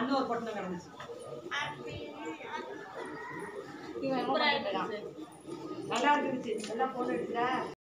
இன்னொரு பொட்டணம் கிடந்துச்சு. இவன் நல்லா இருந்துச்சு. நல்லா போட்டு எடுத்துட்டா.